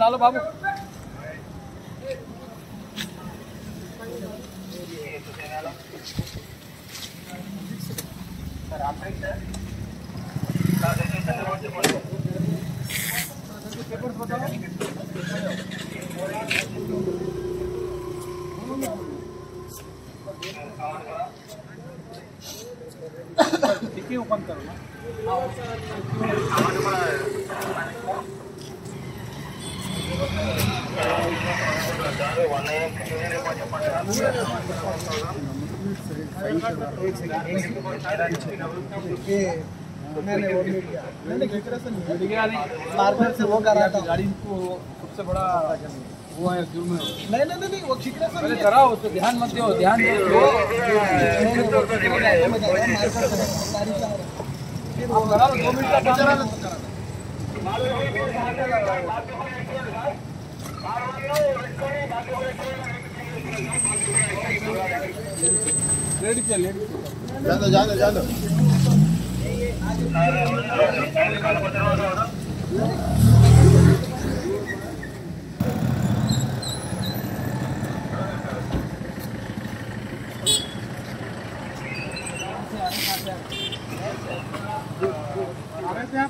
నాలో బాబు dicky open करो ना मार्केट से वो कर रहा था गाड़ी को सबसे बड़ा वो है जुर्म है नहीं नहीं नहीं वो खिकरा से पहले कराओ उसको ध्यान मत दो ध्यान दो आप करा। लो दो मिनट का काम है। पे लेडी पे जानो जानो जानो लेट जाओ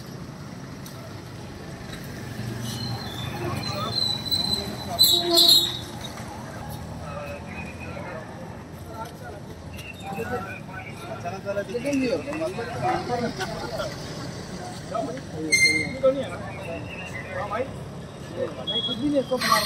कैसा कुछ भी नहीं इसको मार